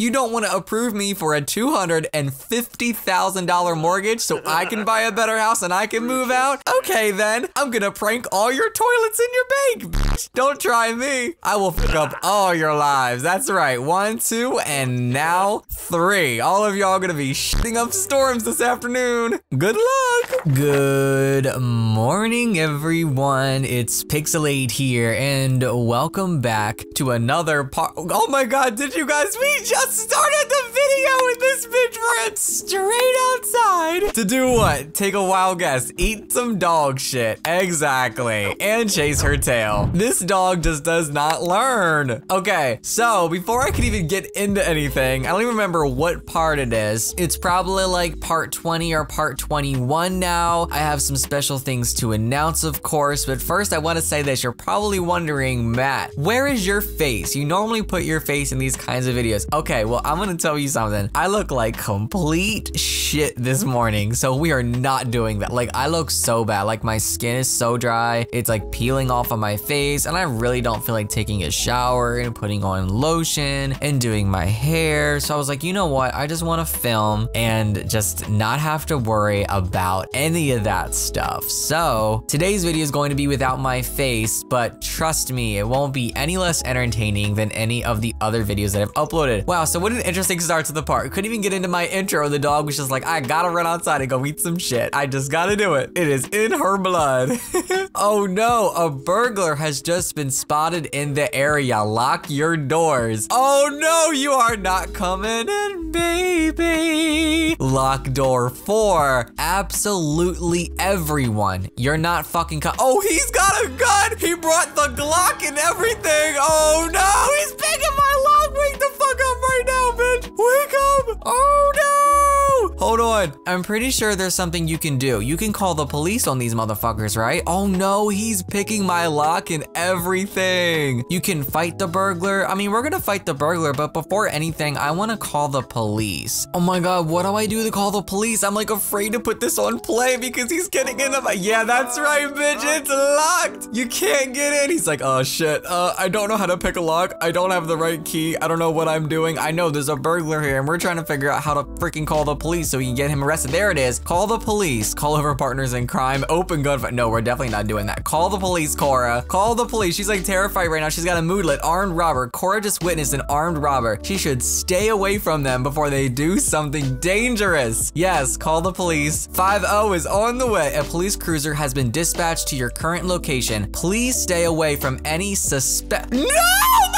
You don't want to approve me for a $250,000 mortgage so I can buy a better house and I can move out? Okay, then. I'm gonna prank all your toilets in your bank, bitch. Don't try me. I will fuck up all your lives. That's right. One, two, and now three. All of y'all gonna be shitting up storms this afternoon. Good luck. Good morning, everyone. It's Pixelade here, and welcome back to another part. Oh my god, did you guys? We just started the video with this bitch ran straight outside. To do what? Take a wild guess. Eat some dog shit. Exactly. And chase her tail. This dog just does not learn. Okay, so before I can even get into anything, I don't even remember what part it is. It's probably like part 20 or part 21 now. I have some special things to announce, of course, but first I want to say this. You're probably wondering, Matt, where is your face? You normally put your face in these kinds of videos. Okay, well, I'm gonna tell you something. I look like complete shit this morning, so we are not doing that. Like, I look so bad. Like, my skin is so dry. It's like peeling off of my face, and I really don't feel like taking a shower and putting on lotion and doing my hair. So I was like, you know what? I just wanna film and just not have to worry about any of that stuff. So today's video is going to be without my face, but trust me, it won't be any less entertaining than any of the other videos that I've uploaded. Wow, so what an interesting start to the park. Couldn't even get into my intro. The dog was just like, I gotta run outside and go eat some shit. I just gotta do it. It is in her blood. oh no, a burglar has just been spotted in the area. Lock your doors. Oh no, you are not coming in, baby. Lock door four. Absolutely everyone. You're not fucking Oh, he's got a gun. He brought the Glock and everything. Oh no, he's picking my lock. Wake the fuck up right now, bitch. Wake up. Oh no. Hold on. I'm pretty sure there's something you can do. You can call the police on these motherfuckers, right? Oh no, he's picking my lock and everything. You can fight the burglar. I mean, we're gonna fight the burglar, but before anything, I wanna call the police. Oh my god, what do I do to call the police? I'm like afraid to put this on play because he's getting in the- Yeah, that's right, bitch. It's locked. You can't get in. He's like, oh shit. Uh, I don't know how to pick a lock. I don't have the right key. I don't know what I'm doing. I know there's a burglar here and we're trying to figure out how to freaking call the police so we can get him arrested. There it is. Call the police. Call over partners in crime. Open gunfight. No, we're definitely not doing that. Call the police, Cora. Call the police. She's like terrified right now. She's got a moodlet. Armed robber. Cora just witnessed an armed robber. She should stay away from them before they do something dangerous. Yes, call the police. 5-0 is on the way. A police cruiser has been dispatched to your current location. Please stay away from any suspect- No!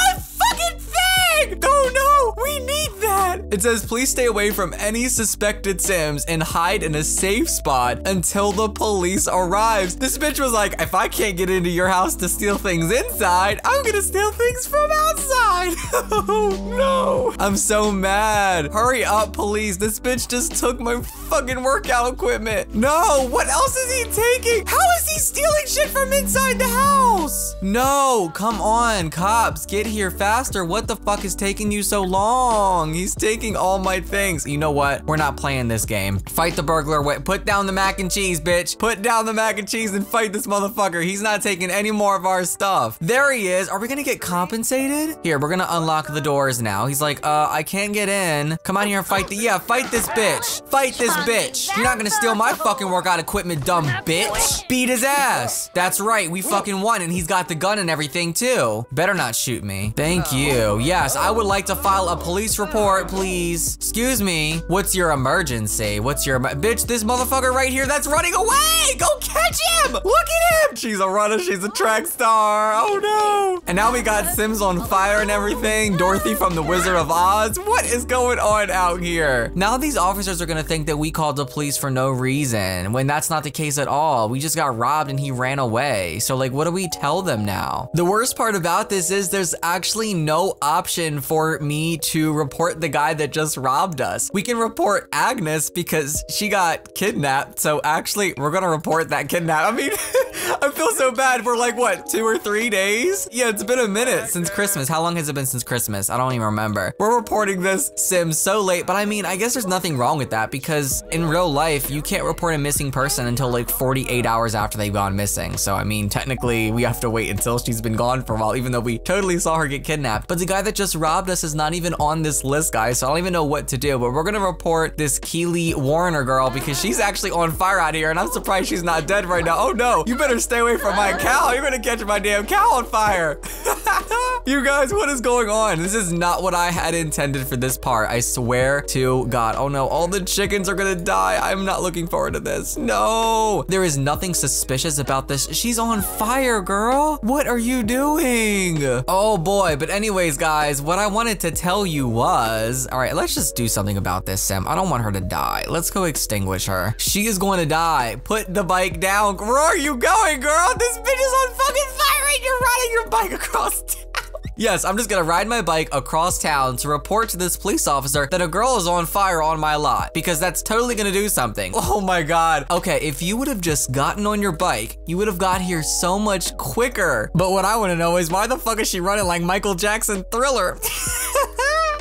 It says, please stay away from any suspected Sims and hide in a safe spot until the police arrives. This bitch was like, if I can't get into your house to steal things inside, I'm gonna steal things from outside. oh no. I'm so mad. Hurry up, police. This bitch just took my fucking workout equipment. No, what else is he taking? How is he stealing shit from inside the house? No, come on, cops, get here faster. What the fuck is taking you so long? He's taking all my things. You know what? We're not playing this game. Fight the burglar. Wait, put down the mac and cheese, bitch. Put down the mac and cheese and fight this motherfucker. He's not taking any more of our stuff. There he is. Are we gonna get compensated? Here, we're gonna unlock the doors now. He's like, uh, I can't get in. Come on here and fight the, yeah, fight this bitch. Fight this bitch. You're not gonna steal my fucking workout equipment, dumb bitch. Beat his ass. That's right, we fucking won and he's got the gun and everything too. Better not shoot me. Thank you. Yes, I would like to file a police report, please. Excuse me. What's your emergency? What's your, bitch, this motherfucker right here that's running away. Go catch him. Look at him. She's a runner. She's a track star. Oh no. And now we got Sims on fire and everything. Dorothy from the Wizard of Oz. What is going on out here? Now these officers are gonna think that we called the police for no reason, when that's not the case at all. We just got robbed and he ran away. So like, what do we tell them now? The worst part about this is there's actually no option for me to report the guy that just robbed us. We can report Agnes because she got kidnapped. So actually, we're gonna report that kidnap. I mean, I feel so bad. We're like, what, two or three days? Yeah, it's been a minute since Christmas. How long has it been since Christmas? I don't even remember. We're reporting this sim so late, but I mean, I guess there's nothing wrong with that because in real life, you can't report a missing person until like 48 hours after they've gone missing. So, I mean, technically, we have to wait until she's been gone for a while, even though we totally saw her get kidnapped. But the guy that just robbed us is not even on this list, guys, so I don't even know what to do. But we're gonna report this Keely Warner girl because she's actually on fire out here, and I'm surprised she's not dead right now. Oh no, you better stay away from my cow. You're gonna catch my damn cow on fire. you guys, what is going on? This is not what I had intended for this part. I swear to God. Oh no, all the chickens are gonna die. I'm not looking forward to this. No, there is nothing suspicious about this. She's on fire, girl. What are you doing? Oh boy, but anyways, guys, what I wanted to tell you was, all right, let's just do something about this, Sim. I don't want her to die. Let's go extinguish her. She is going to die. Put the bike down. Where are you going, girl? This bitch is on fucking fire and you're riding your bike across town. Yes, I'm just gonna ride my bike across town to report to this police officer that a girl is on fire on my lot because that's totally gonna do something. Oh my God. Okay, if you would have just gotten on your bike, you would have got here so much quicker. But what I wanna know is why the fuck is she running like Michael Jackson Thriller?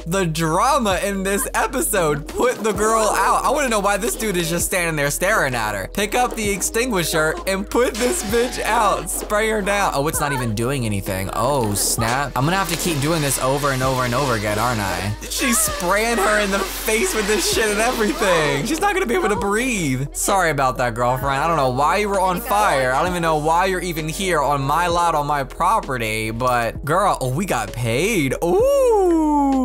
the drama in this episode put the girl out. I want to know why this dude is just standing there staring at her. Pick up the extinguisher and put this bitch out. Spray her down. Oh, it's not even doing anything. Oh, snap. I'm gonna have to keep doing this over and over and over again, aren't I? She's spraying her in the face with this shit and everything. She's not gonna be able to breathe. Sorry about that, girlfriend. I don't know why you were on fire. I don't even know why you're even here on my lot on my property, but girl, oh, we got paid. Ooh,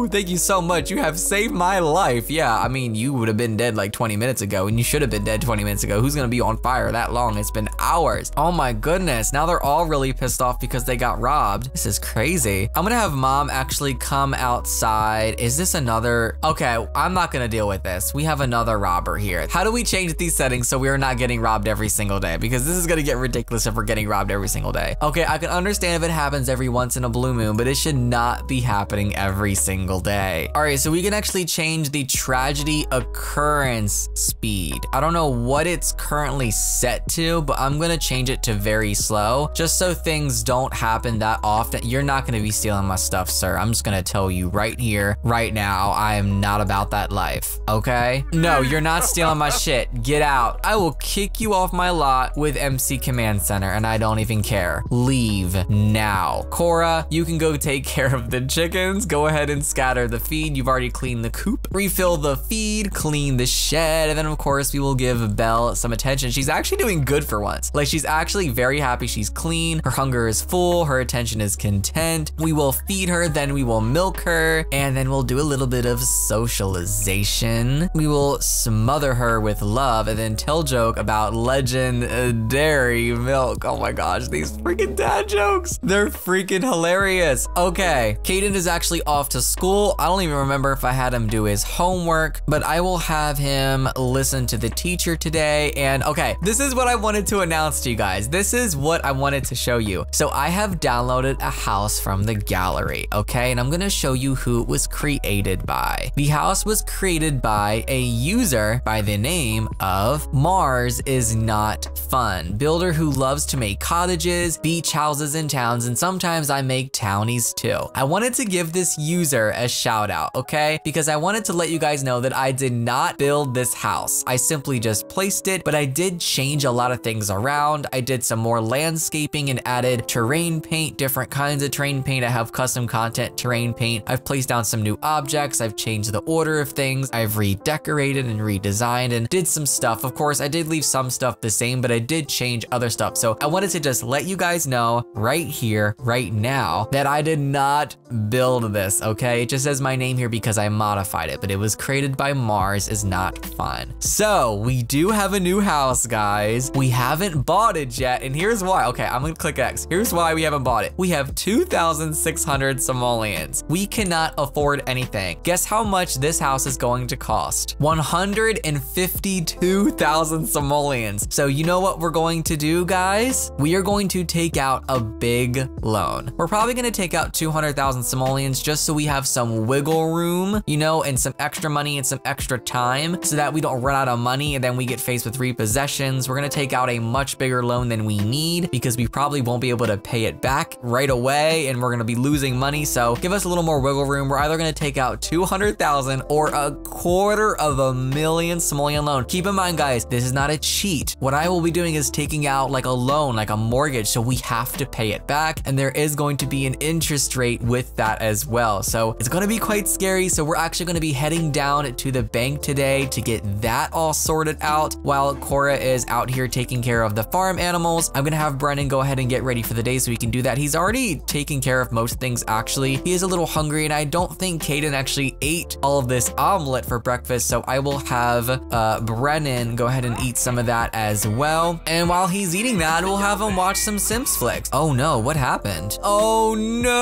thank you so much. You have saved my life. Yeah, I mean, you would have been dead like 20 minutes ago, and you should have been dead 20 minutes ago. Who's gonna be on fire that long? It's been hours. Oh my goodness. Now they're all really pissed off because they got robbed. This is crazy. I'm gonna have mom actually come outside. Is this another? Okay, I'm not gonna deal with this. We have another robber here. How do we change these settings so we are not getting robbed every single day? Because this is gonna get ridiculous if we're getting robbed every single day. Okay, I can understand if it happens every once in a blue moon, but it should not be happening every single day. All right, so we can actually change the tragedy occurrence speed. I don't know what it's currently set to, but I'm gonna change it to very slow, just so things don't happen that often. You're not gonna be stealing my stuff, sir. I'm just gonna tell you right here, right now, I am not about that life, okay? No, you're not stealing my shit. Get out. I will kick you off my lot with MC Command Center, and I don't even care. Leave now. Cora, you can go take care of the chickens. Go ahead and scatter the feed. You've already cleaned the coop. Refill the feed, clean the shed, and then of course we will give Belle some attention. She's actually doing good for once. Like she's actually very happy she's clean. Her hunger is full. Her attention is content. We will feed her, then we will milk her, and then we'll do a little bit of socialization. We will smother her with love and then tell joke about legendary milk. Oh my gosh, these freaking dad jokes. They're freaking hilarious. Okay, Caden is actually off to school. I don't even remember if I had him do his homework, but I will have him listen to the teacher today. And okay, this is what I wanted to announce to you guys. This is what I wanted to show you. So I have downloaded a house from the gallery, okay? And I'm gonna show you who it was created by. The house was created by a user by the name of Mars is Not Fun, builder who loves to make cottages, beach houses, and towns, and sometimes I make townies too. I wanted to give this user a shout out, okay? Because I wanted to let you guys know that I did not build this house. I simply just placed it, but I did change a lot of things around. I did some more landscaping and added terrain paint, different kinds of terrain paint. I have custom content terrain paint. I've placed down some new objects. I've changed the order of things. I've redecorated and redesigned and did some stuff. Of course, I did leave some stuff the same, but I did change other stuff. So I wanted to just let you guys know right here, right now, that I did not build this, okay? Just says my name here because I modified it, but it was created by Mars is not fun. So we do have a new house, guys. We haven't bought it yet, and here's why. Okay, I'm gonna click X. Here's why we haven't bought it. We have 2,600 simoleons. We cannot afford anything. Guess how much this house is going to cost? 152,000 simoleons. So you know what we're going to do, guys? We are going to take out a big loan. We're probably gonna take out 200,000 simoleons just so we have some wiggle room, you know, and some extra money and some extra time so that we don't run out of money and then we get faced with repossessions. We're gonna take out a much bigger loan than we need because we probably won't be able to pay it back right away and we're gonna be losing money. So give us a little more wiggle room. We're either gonna take out 200,000 or a quarter of a million simoleon loan. Keep in mind, guys, this is not a cheat. What I will be doing is taking out like a loan, like a mortgage, so we have to pay it back. And there is going to be an interest rate with that as well. So it's gonna be quite scary. So we're actually gonna be heading down to the bank today to get that all sorted out while Cora is out here taking care of the farm animals. I'm gonna have Brennan go ahead and get ready for the day so he can do that. He's already taken care of most things actually. He is a little hungry and I don't think Caden actually ate all of this omelet for breakfast. So I will have uh, Brennan go ahead and eat some of that as well. And while he's eating that, we'll have him watch some Sims flicks. Oh no, what happened? Oh no,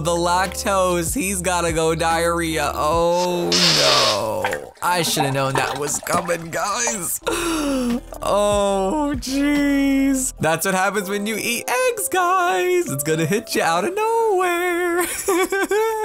the lactose, he's gotta go diarrhea. Oh no. I should have known that was coming, guys. Oh, jeez. That's what happens when you eat eggs, guys. It's gonna hit you out of nowhere.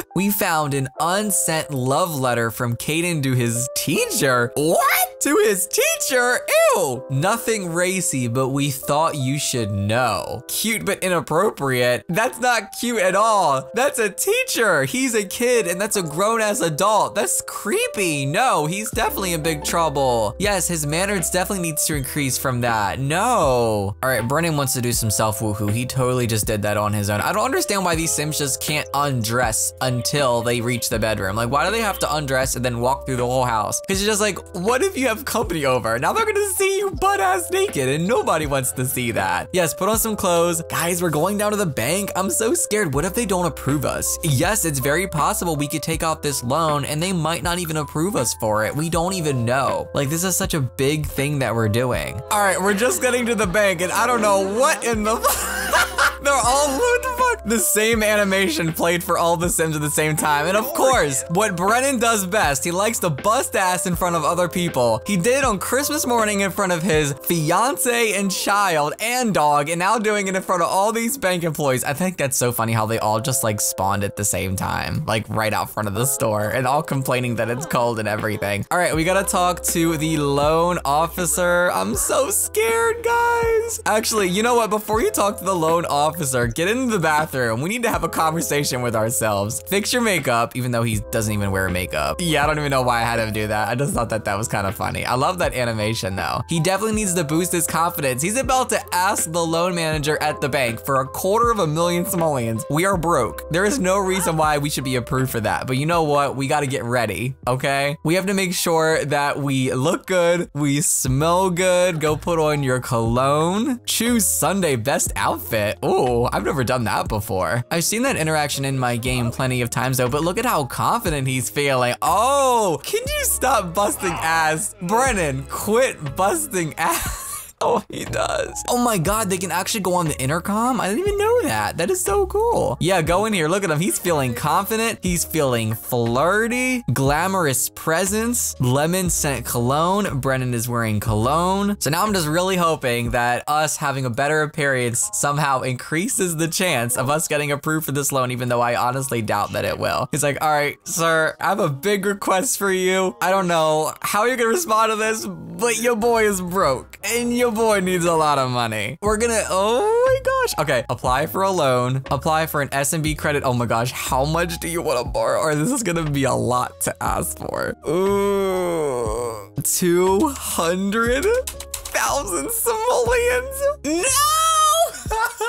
we found an unsent love letter from Caden to his teacher. What? To his teacher? Ew. Nothing racy, but we thought you should know. Cute but inappropriate. That's not cute at all. That's a teacher. He's a kid and that's a grown ass adult. That's creepy. No, he's definitely in big trouble. Yes, his manners definitely needs to increase from that. No. All right, Brennan wants to do some self woohoo. He totally just did that on his own. I don't understand why these Sims just can't undress until they reach the bedroom. Like, why do they have to undress and then walk through the whole house? Because you're just like, what if you have company over? Now they're gonna see you butt ass naked and nobody wants to see that. Yes, put on some clothes. Guys, we're going down to the bank. I'm so scared. What if they don't approve us? Yes, it's very possible we could take out this loan and they might not even approve us for it. We don't even know. Like, this is such a big thing that we're doing. All right, we're just getting to the bank and I don't know what in the They're all, what the fuck? The same animation played for all the Sims at the same time. And of course, what Brennan does best, he likes to bust ass in front of other people. He did it on Christmas morning in front of his fiance and child and dog, and now doing it in front of all these bank employees. I think that's so funny how they all just like spawned at the same time, like right out front of the store and all complaining that it's cold and everything. All right, we gotta talk to the loan officer. I'm so scared, guys. Actually, you know what? Before you talk to the loan officer, get into the bathroom. We need to have a conversation with ourselves. Fix your makeup, even though he doesn't even wear makeup. Yeah, I don't even know why I had him do that. I just thought that that was kind of funny. I love that animation though. He definitely needs to boost his confidence. He's about to ask the loan manager at the bank for a quarter of a million simoleons. We are broke. There is no reason why we should be approved for that. But you know what? We got to get ready, okay? We have to make sure that we look good, we smell good, go put on your cologne, choose Sunday best outfit. Oh, I've never done that before. I've seen that interaction in my game plenty of times though, but look at how confident he's feeling. Oh, can you stop busting ass? Brennan, quit busting ass. Oh, he does. Oh my god, they can actually go on the intercom? I didn't even know that. That is so cool. Yeah, go in here. Look at him. He's feeling confident. He's feeling flirty. Glamorous presence. Lemon scent cologne. Brennan is wearing cologne. So now I'm just really hoping that us having a better appearance somehow increases the chance of us getting approved for this loan, even though I honestly doubt that it will. He's like, all right, sir, I have a big request for you. I don't know how you're gonna respond to this, but your boy is broke and your boy needs a lot of money. We're gonna, oh my gosh. Okay, apply for a loan, apply for an SMB credit. Oh my gosh, how much do you wanna borrow? Or this is gonna be a lot to ask for. Ooh, 200,000 simoleons? No!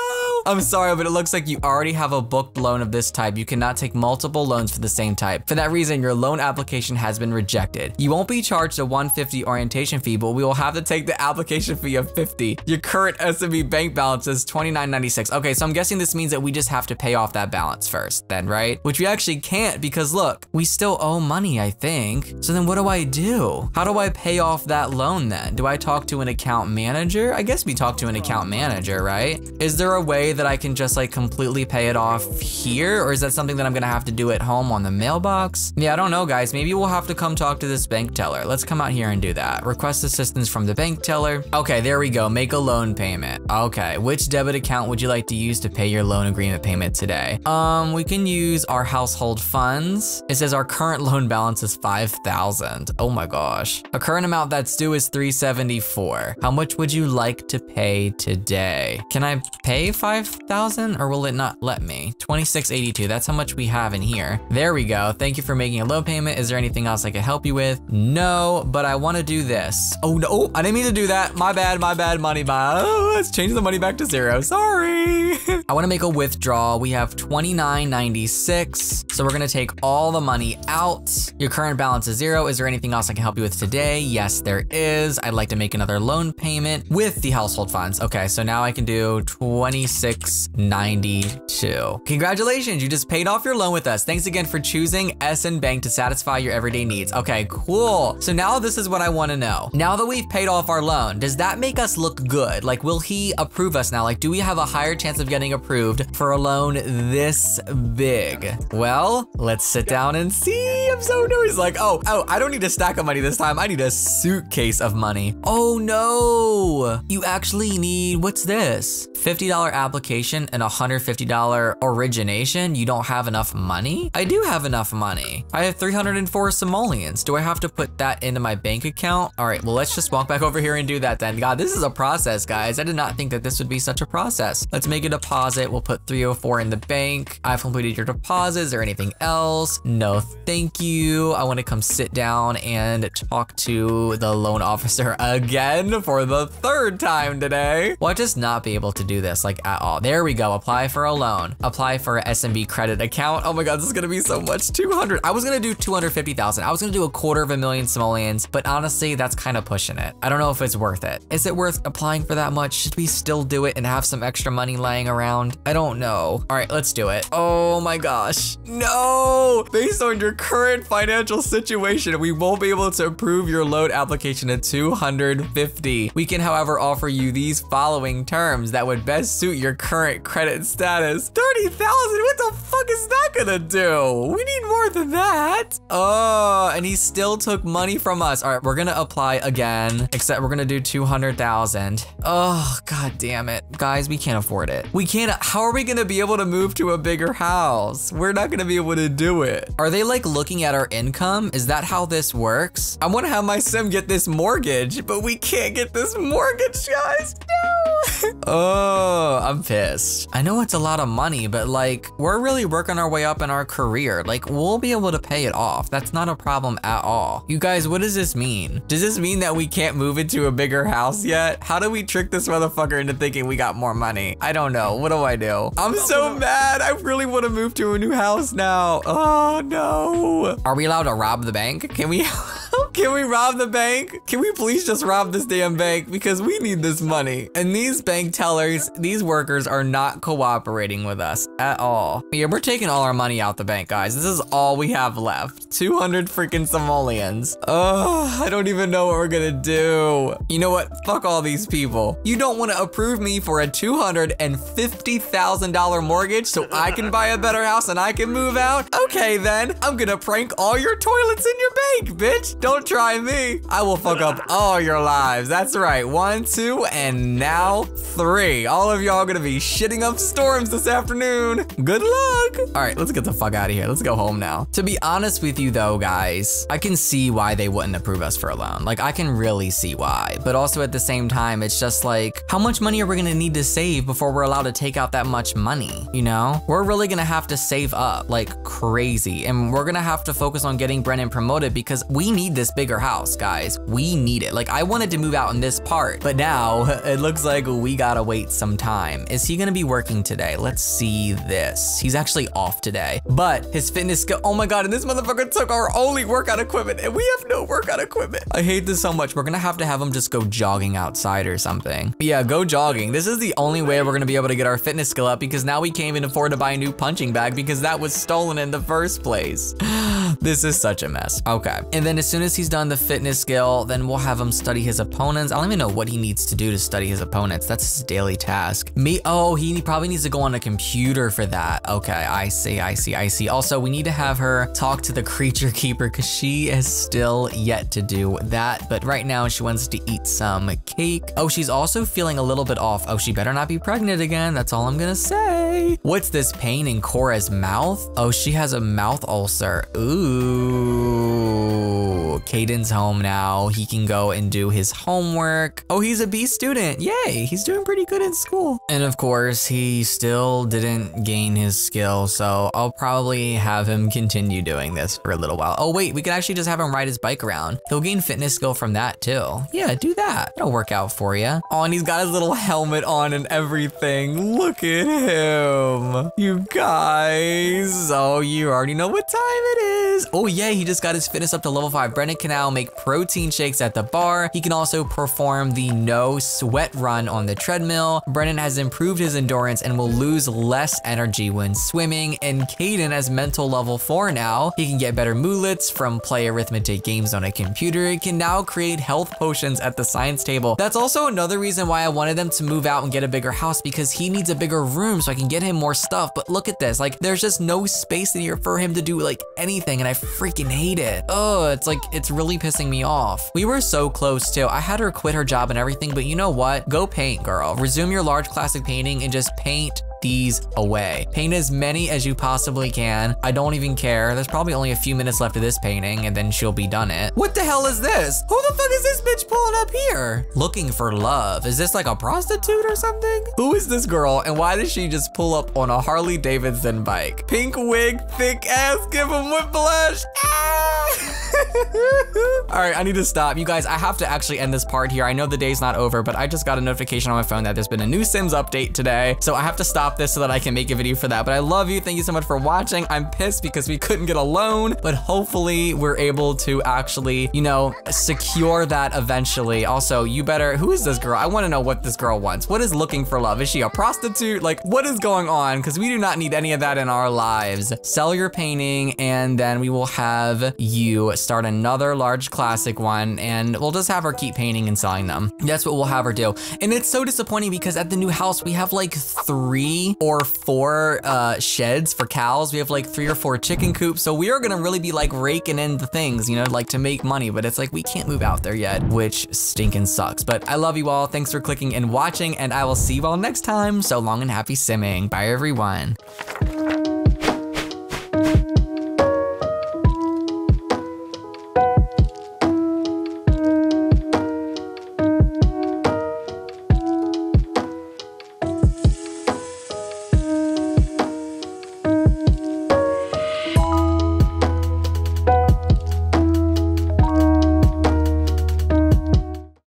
I'm sorry, but it looks like you already have a booked loan of this type. You cannot take multiple loans for the same type. For that reason, your loan application has been rejected. You won't be charged a 150 origination fee, but we will have to take the application fee of 50. Your current SMB bank balance is 29.96. Okay, so I'm guessing this means that we just have to pay off that balance first then, right? Which we actually can't because look, we still owe money, I think. So then what do I do? How do I pay off that loan then? Do I talk to an account manager? I guess we talk to an account manager, right? Is there a way way that I can just like completely pay it off here? Or is that something that I'm gonna have to do at home on the mailbox? Yeah, I don't know, guys. Maybe we'll have to come talk to this bank teller. Let's come out here and do that. Request assistance from the bank teller. Okay, there we go. Make a loan payment. Okay, which debit account would you like to use to pay your loan agreement payment today? Um, we can use our household funds. It says our current loan balance is 5,000. Oh my gosh. A current amount that's due is 374. How much would you like to pay today? Can I pay 5,000 or will it not let me? 2682, that's how much we have in here. There we go. Thank you for making a loan payment. Is there anything else I can help you with? No, but I wanna do this. Oh no, oh, I didn't mean to do that. My bad, my bad, money, my, oh, let's change the money back to zero. Sorry. I wanna make a withdrawal. We have 2996. So we're gonna take all the money out. Your current balance is zero. Is there anything else I can help you with today? Yes, there is. I'd like to make another loan payment with the household funds. Okay, so now I can do 2692. Congratulations, you just paid off your loan with us. Thanks again for choosing SN Bank to satisfy your everyday needs. Okay, cool. So now this is what I wanna know. Now that we've paid off our loan, does that make us look good? Like, will he approve us now? Like, do we have a higher chance of getting approved for a loan this big? Well, let's sit down and see. I'm so nervous. Like, oh, oh, I don't need a stack of money this time. I need a suitcase of money. Oh no, you actually need, what's this? $50 application and $150 origination. You don't have enough money? I do have enough money. I have 304 simoleons. Do I have to put that into my bank account? All right, well, let's just walk back over here and do that then. God, this is a process, guys. I did not think that this would be such a process. Let's make it a deposit. We'll put 304 in the bank. I've completed your deposit. Is there anything else? No, thank you. I want to come sit down and talk to the loan officer again for the third time today. Will I just not be able to do this like at all? There we go. Apply for a loan. Apply for an SMB credit account. Oh my God, this is gonna be so much. 200. I was gonna do 250,000. I was gonna do a quarter of a million simoleons, but honestly, that's kind of pushing it. I don't know if it's worth it. Is it worth applying for that much? Should we still do it and have some extra money laying around? I don't know. All right, let's do it. Oh my gosh. No! Based on your current financial situation, we won't be able to approve your loan application at 250. We can, however, offer you these following terms that would best suit your current credit status. 30,000? What the fuck is that gonna do? We need more than that. Oh, and he still took money from us. All right, we're gonna apply again, except we're gonna do 200,000. Oh, god damn it. Guys, we can't afford it. We can't, how are we gonna be able to move to a bigger house? We're not gonna be able to do it. Are they like looking at our income? Is that how this works? I wanna have my sim get this mortgage, but we can't get this mortgage, guys. No. oh, I'm pissed. I know it's a lot of money, but like, we're really working our way up in our career. Like, we'll be able to pay it off. That's not a problem at all. You guys, what does this mean? Does this mean that we can't move into a bigger house yet? How do we trick this motherfucker into thinking we got more money? I don't know. What do I do? I'm so mad. I really want to move to a new house now. Oh, no. Are we allowed to rob the bank? Can we? Can we rob the bank? Can we please just rob this damn bank? Because we need this money. And these bank tellers, these workers are not cooperating with us at all. Yeah, we're taking all our money out the bank, guys. This is all we have left. 200 freaking simoleons. Oh, I don't even know what we're gonna do. You know what? Fuck all these people. You don't wanna approve me for a $250,000 mortgage so I can buy a better house and I can move out? Okay then, I'm gonna prank all your toilets in your bank, bitch. Don't try me. I will fuck up all your lives. That's right. One, two, and now three. All of y'all gonna be shitting up storms this afternoon. Good luck. All right, let's get the fuck out of here. Let's go home now. To be honest with you though, guys, I can see why they wouldn't approve us for a loan. Like I can really see why, but also at the same time, it's just like, how much money are we gonna need to save before we're allowed to take out that much money? You know, we're really gonna have to save up like crazy and we're gonna have to focus on getting Brennan promoted because we need this bigger house, guys. We need it. Like I wanted to move out in this part, but now it looks like we gotta wait some time. Is he gonna be working today? Let's see this. He's actually off today, but his fitness skill, oh my God, and this motherfucker took our only workout equipment and we have no workout equipment. I hate this so much. We're gonna have to have him just go jogging outside or something. But yeah, go jogging. This is the only way we're gonna be able to get our fitness skill up because now we can't even afford to buy a new punching bag because that was stolen in the first place. this is such a mess. Okay. And then as soon as he's done the fitness skill, then we'll have him study his opponents. I don't even know what he needs to do to study his opponents. That's his daily task. Me, oh, he probably needs to go on a computer for that. Okay, I see, I see, I see. Also, we need to have her talk to the creature keeper because she is still yet to do that. But right now she wants to eat some cake. Oh, she's also feeling a little bit off. Oh, she better not be pregnant again. That's all I'm gonna say. What's this pain in Cora's mouth? Oh, she has a mouth ulcer. Ooh. Caden's home now. He can go and do his homework. Oh, he's a B student. Yay. He's doing pretty good in school. And of course, he still didn't gain his skill. So I'll probably have him continue doing this for a little while. Oh, wait, we could actually just have him ride his bike around. He'll gain fitness skill from that too. Yeah, do that. It'll work out for you. Oh, and he's got his little helmet on and everything. Look at him. You guys. Oh, you already know what time it is. Oh, yeah, he just got his fitness up to level five. Brennan can now make protein shakes at the bar. He can also perform the no sweat run on the treadmill. Brennan has improved his endurance and will lose less energy when swimming. And Caden has mental level four now. He can get better moodlets from play arithmetic games on a computer. He can now create health potions at the science table. That's also another reason why I wanted them to move out and get a bigger house because he needs a bigger room so I can get him more stuff. But look at this, like there's just no space in here for him to do like anything and I freaking hate it. Oh, it's like, it's really pissing me off. We were so close too. I had her quit her job and everything, but you know what? Go paint, girl. Resume your large classic painting and just paint these away. Paint as many as you possibly can. I don't even care. There's probably only a few minutes left of this painting and then she'll be done it. What the hell is this? Who the fuck is this bitch pulling up here? Looking for love. Is this like a prostitute or something? Who is this girl and why does she just pull up on a Harley Davidson bike? Pink wig, thick ass, give him whiplash. Ah! All right, I need to stop. You guys, I have to actually end this part here. I know the day's not over, but I just got a notification on my phone that there's been a new Sims update today. So I have to stop this so that I can make a video for that. But I love you. Thank you so much for watching. I'm pissed because we couldn't get a loan, but hopefully we're able to actually, you know, secure that eventually. Also, you better, who is this girl? I want to know what this girl wants. What is looking for love? Is she a prostitute? Like, what is going on? Because we do not need any of that in our lives. Sell your painting and then we will have you start another large classic one and we'll just have her keep painting and selling them. That's what we'll have her do. And it's so disappointing because at the new house, we have like three or four uh, sheds for cows. We have like three or four chicken coops. So we are gonna really be like raking in the things, you know, like to make money, but it's like we can't move out there yet, which stinking sucks. But I love you all. Thanks for clicking and watching and I will see you all next time. So long and happy simming. Bye everyone.